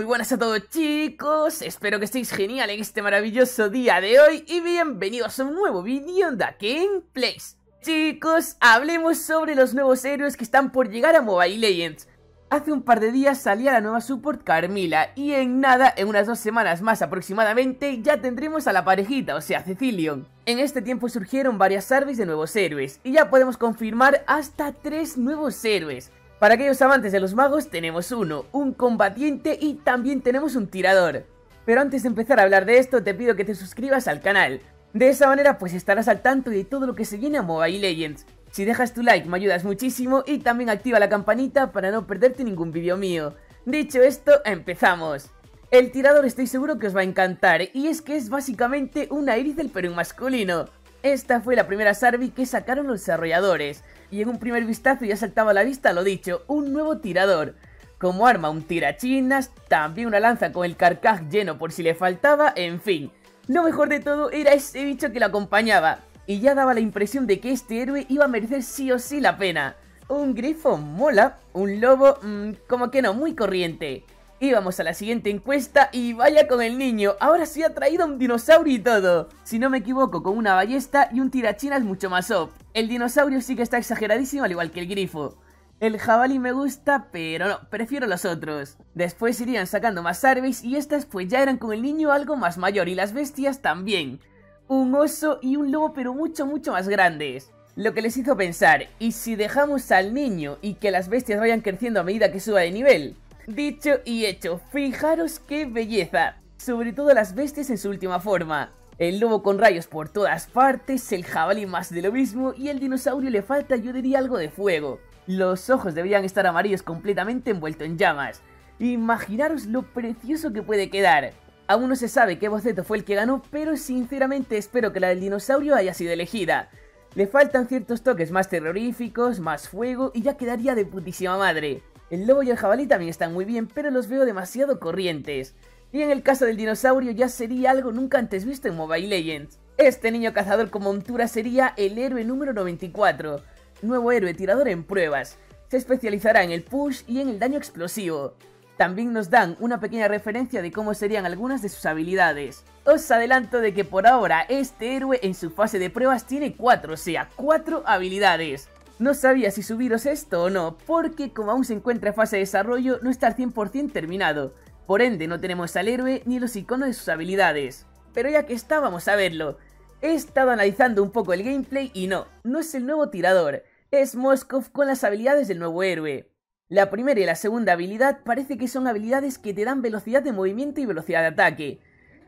muy buenas a todos chicos, espero que estéis genial en este maravilloso día de hoy y bienvenidos a un nuevo vídeo de Gameplays. Chicos, hablemos sobre los nuevos héroes que están por llegar a Mobile Legends. Hace un par de días salía la nueva support Carmila y en nada, en unas dos semanas más aproximadamente, ya tendremos a la parejita, o sea, Cecilion. En este tiempo surgieron varias services de nuevos héroes y ya podemos confirmar hasta tres nuevos héroes. Para aquellos amantes de los magos tenemos uno, un combatiente y también tenemos un tirador. Pero antes de empezar a hablar de esto te pido que te suscribas al canal. De esa manera pues estarás al tanto de todo lo que se viene a Mobile Legends. Si dejas tu like me ayudas muchísimo y también activa la campanita para no perderte ningún vídeo mío. Dicho esto, empezamos. El tirador estoy seguro que os va a encantar y es que es básicamente un Iris pero en masculino. Esta fue la primera Sarvi que sacaron los desarrolladores y en un primer vistazo ya saltaba a la vista lo dicho, un nuevo tirador. Como arma un tirachinas, también una lanza con el carcaj lleno por si le faltaba, en fin. Lo mejor de todo era ese bicho que lo acompañaba, y ya daba la impresión de que este héroe iba a merecer sí o sí la pena. Un grifo mola, un lobo, mmm, como que no, muy corriente. Íbamos a la siguiente encuesta y vaya con el niño, ahora sí ha traído un dinosaurio y todo. Si no me equivoco, con una ballesta y un tirachinas mucho más up. El dinosaurio sí que está exageradísimo al igual que el grifo. El jabalí me gusta, pero no, prefiero los otros. Después irían sacando más árboles y estas pues ya eran con el niño algo más mayor y las bestias también. Un oso y un lobo pero mucho mucho más grandes. Lo que les hizo pensar, ¿y si dejamos al niño y que las bestias vayan creciendo a medida que suba de nivel? Dicho y hecho, fijaros qué belleza, sobre todo las bestias en su última forma. El lobo con rayos por todas partes, el jabalí más de lo mismo y el dinosaurio le falta yo diría algo de fuego. Los ojos deberían estar amarillos completamente envueltos en llamas. Imaginaros lo precioso que puede quedar. Aún no se sabe qué boceto fue el que ganó, pero sinceramente espero que la del dinosaurio haya sido elegida. Le faltan ciertos toques más terroríficos, más fuego y ya quedaría de putísima madre. El lobo y el jabalí también están muy bien, pero los veo demasiado corrientes. Y en el caso del dinosaurio ya sería algo nunca antes visto en Mobile Legends. Este niño cazador con montura sería el héroe número 94, nuevo héroe tirador en pruebas. Se especializará en el push y en el daño explosivo. También nos dan una pequeña referencia de cómo serían algunas de sus habilidades. Os adelanto de que por ahora este héroe en su fase de pruebas tiene 4, o sea, 4 habilidades. No sabía si subiros esto o no, porque como aún se encuentra en fase de desarrollo, no está al 100% terminado. Por ende, no tenemos al héroe ni los iconos de sus habilidades. Pero ya que está, vamos a verlo. He estado analizando un poco el gameplay y no, no es el nuevo tirador, es Moskov con las habilidades del nuevo héroe. La primera y la segunda habilidad parece que son habilidades que te dan velocidad de movimiento y velocidad de ataque.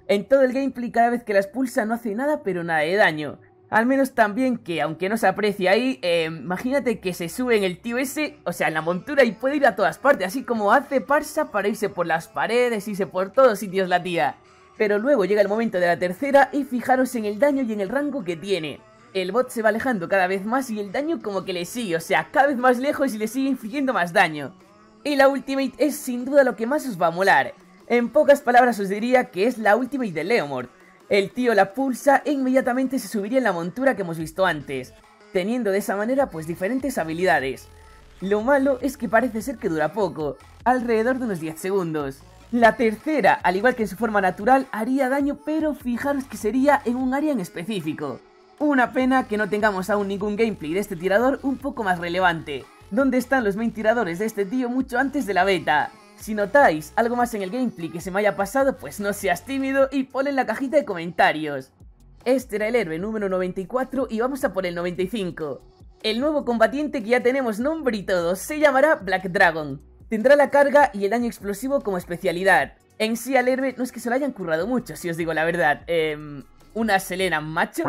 En todo el gameplay cada vez que las pulsa no hace nada pero nada de daño. Al menos también que, aunque no se aprecie ahí, eh, imagínate que se sube en el tío ese, o sea, en la montura y puede ir a todas partes, así como hace Parsa para irse por las paredes, irse por todos sitios la tía. Pero luego llega el momento de la tercera y fijaros en el daño y en el rango que tiene. El bot se va alejando cada vez más y el daño como que le sigue, o sea, cada vez más lejos y le sigue infligiendo más daño. Y la ultimate es sin duda lo que más os va a molar. En pocas palabras os diría que es la ultimate de Leomord el tío la pulsa e inmediatamente se subiría en la montura que hemos visto antes, teniendo de esa manera pues diferentes habilidades. Lo malo es que parece ser que dura poco, alrededor de unos 10 segundos. La tercera, al igual que en su forma natural, haría daño pero fijaros que sería en un área en específico. Una pena que no tengamos aún ningún gameplay de este tirador un poco más relevante. ¿Dónde están los main tiradores de este tío mucho antes de la beta? Si notáis algo más en el gameplay que se me haya pasado, pues no seas tímido y ponle en la cajita de comentarios. Este era el héroe número 94 y vamos a por el 95. El nuevo combatiente que ya tenemos nombre y todo se llamará Black Dragon. Tendrá la carga y el daño explosivo como especialidad. En sí al héroe no es que se lo hayan currado mucho, si os digo la verdad. Eh, una Selena macho.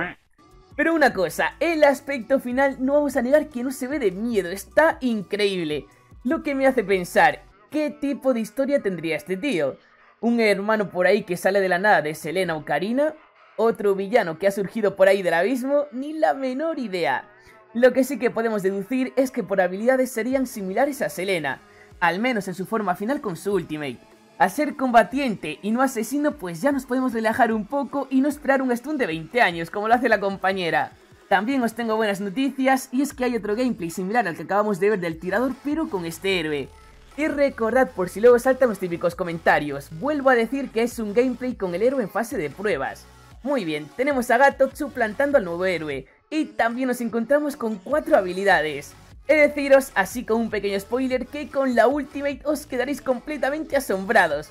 Pero una cosa, el aspecto final no vamos a negar que no se ve de miedo, está increíble. Lo que me hace pensar, ¿Qué tipo de historia tendría este tío? ¿Un hermano por ahí que sale de la nada de Selena o Karina? ¿Otro villano que ha surgido por ahí del abismo? Ni la menor idea. Lo que sí que podemos deducir es que por habilidades serían similares a Selena, al menos en su forma final con su ultimate. A ser combatiente y no asesino pues ya nos podemos relajar un poco y no esperar un stun de 20 años como lo hace la compañera. También os tengo buenas noticias y es que hay otro gameplay similar al que acabamos de ver del tirador pero con este héroe. Y recordad por si luego saltan los típicos comentarios, vuelvo a decir que es un gameplay con el héroe en fase de pruebas. Muy bien, tenemos a Gato suplantando al nuevo héroe, y también nos encontramos con cuatro habilidades. He de deciros, así con un pequeño spoiler, que con la Ultimate os quedaréis completamente asombrados.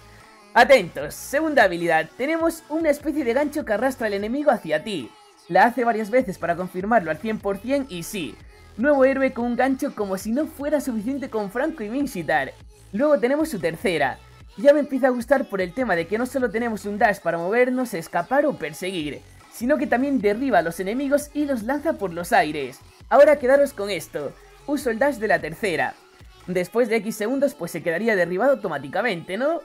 Atentos, segunda habilidad, tenemos una especie de gancho que arrastra al enemigo hacia ti. La hace varias veces para confirmarlo al 100% y sí, nuevo héroe con un gancho como si no fuera suficiente con Franco y Minchitar. Luego tenemos su tercera, ya me empieza a gustar por el tema de que no solo tenemos un dash para movernos, escapar o perseguir, sino que también derriba a los enemigos y los lanza por los aires. Ahora quedaros con esto, uso el dash de la tercera. Después de X segundos pues se quedaría derribado automáticamente, ¿no?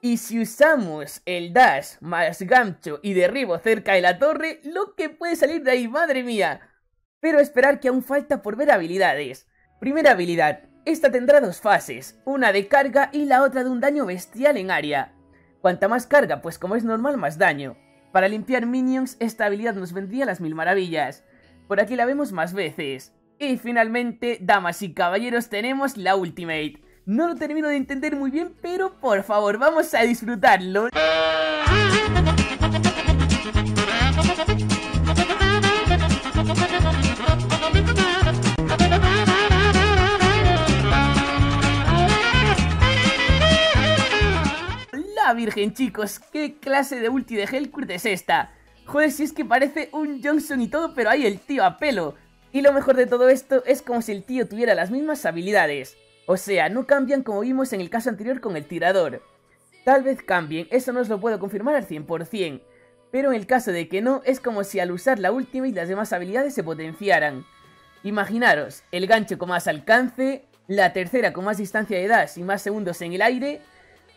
Y si usamos el dash más gancho y derribo cerca de la torre, lo que puede salir de ahí, madre mía. Pero esperar que aún falta por ver habilidades. Primera habilidad, esta tendrá dos fases, una de carga y la otra de un daño bestial en área. Cuanta más carga, pues como es normal, más daño. Para limpiar minions, esta habilidad nos vendría las mil maravillas. Por aquí la vemos más veces. Y finalmente, damas y caballeros, tenemos la Ultimate. No lo termino de entender muy bien, pero por favor, vamos a disfrutarlo. Virgen, chicos, ¿qué clase de ulti de Hellcurt es esta? Joder, si es que parece un Johnson y todo, pero hay el tío a pelo. Y lo mejor de todo esto es como si el tío tuviera las mismas habilidades. O sea, no cambian como vimos en el caso anterior con el tirador. Tal vez cambien, eso no os lo puedo confirmar al 100%. Pero en el caso de que no, es como si al usar la última y las demás habilidades se potenciaran. Imaginaros, el gancho con más alcance, la tercera con más distancia de dash y más segundos en el aire.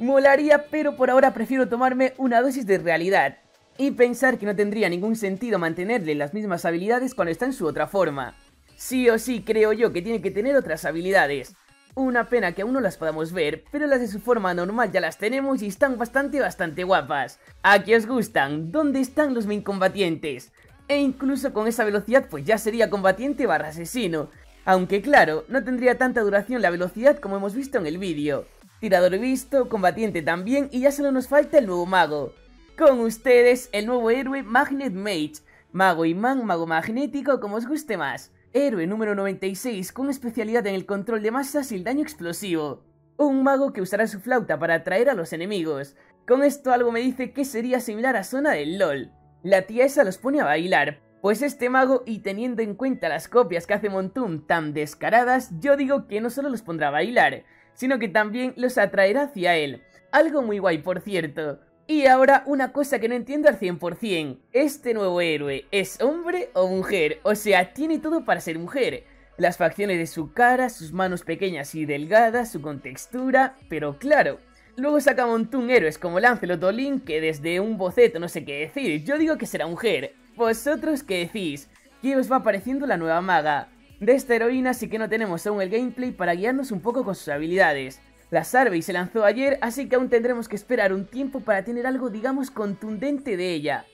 Molaría, pero por ahora prefiero tomarme una dosis de realidad y pensar que no tendría ningún sentido mantenerle las mismas habilidades cuando está en su otra forma. Sí o sí creo yo que tiene que tener otras habilidades. Una pena que aún no las podamos ver, pero las de su forma normal ya las tenemos y están bastante bastante guapas. ¿A qué os gustan? ¿Dónde están los main combatientes? E incluso con esa velocidad pues ya sería combatiente barra asesino. Aunque claro, no tendría tanta duración la velocidad como hemos visto en el vídeo. Tirador visto, combatiente también y ya solo nos falta el nuevo mago. Con ustedes, el nuevo héroe Magnet Mage. Mago imán, mago magnético, como os guste más. Héroe número 96, con especialidad en el control de masas y el daño explosivo. Un mago que usará su flauta para atraer a los enemigos. Con esto algo me dice que sería similar a Zona del LOL. La tía esa los pone a bailar, pues este mago, y teniendo en cuenta las copias que hace Montum tan descaradas, yo digo que no solo los pondrá a bailar, sino que también los atraerá hacia él. Algo muy guay, por cierto. Y ahora una cosa que no entiendo al 100%. ¿Este nuevo héroe es hombre o mujer? O sea, tiene todo para ser mujer. Las facciones de su cara, sus manos pequeñas y delgadas, su contextura... Pero claro, luego saca un montón héroes como Lancelot o Link que desde un boceto no sé qué decir. Yo digo que será mujer. ¿Vosotros qué decís? ¿Qué os va apareciendo la nueva maga? De esta heroína sí que no tenemos aún el gameplay para guiarnos un poco con sus habilidades. La Survey se lanzó ayer, así que aún tendremos que esperar un tiempo para tener algo, digamos, contundente de ella.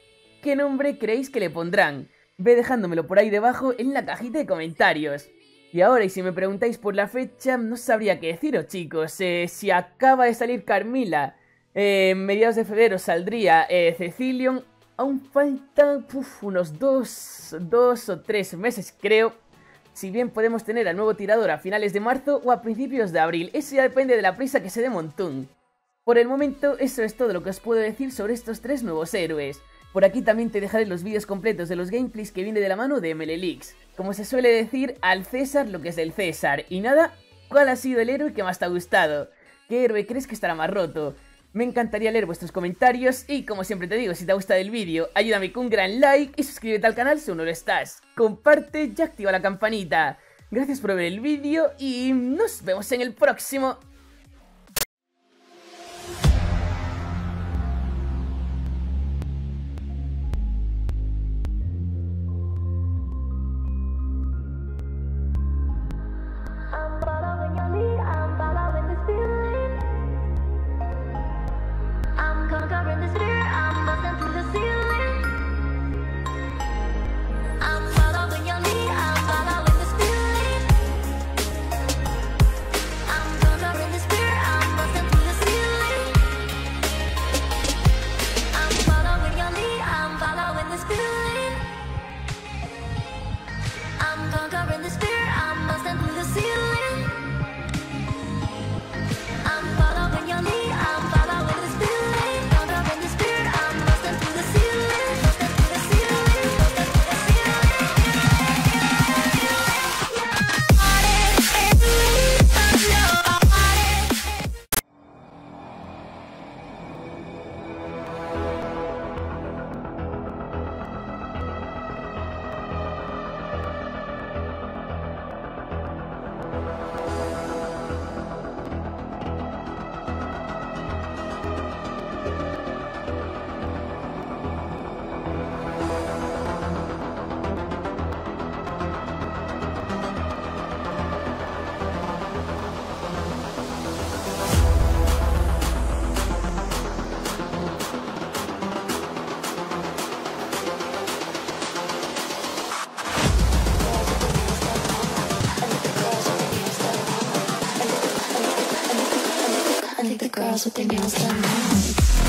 ¿Qué nombre creéis que le pondrán? Ve dejándomelo por ahí debajo en la cajita de comentarios. Y ahora, y si me preguntáis por la fecha, no sabría qué deciros, chicos. Eh, si acaba de salir Carmila, eh, en mediados de febrero saldría eh, Cecilion, aún faltan unos dos, dos o tres meses, creo, si bien podemos tener al nuevo tirador a finales de marzo o a principios de abril, eso ya depende de la prisa que se dé Montón. Por el momento, eso es todo lo que os puedo decir sobre estos tres nuevos héroes. Por aquí también te dejaré los vídeos completos de los gameplays que viene de la mano de MLLX. Como se suele decir, al César lo que es del César. Y nada, ¿cuál ha sido el héroe que más te ha gustado? ¿Qué héroe crees que estará más roto? Me encantaría leer vuestros comentarios y como siempre te digo, si te ha gustado el vídeo, ayúdame con un gran like y suscríbete al canal si aún no lo estás. Comparte y activa la campanita. Gracias por ver el vídeo y nos vemos en el próximo. think the girls with their nails done.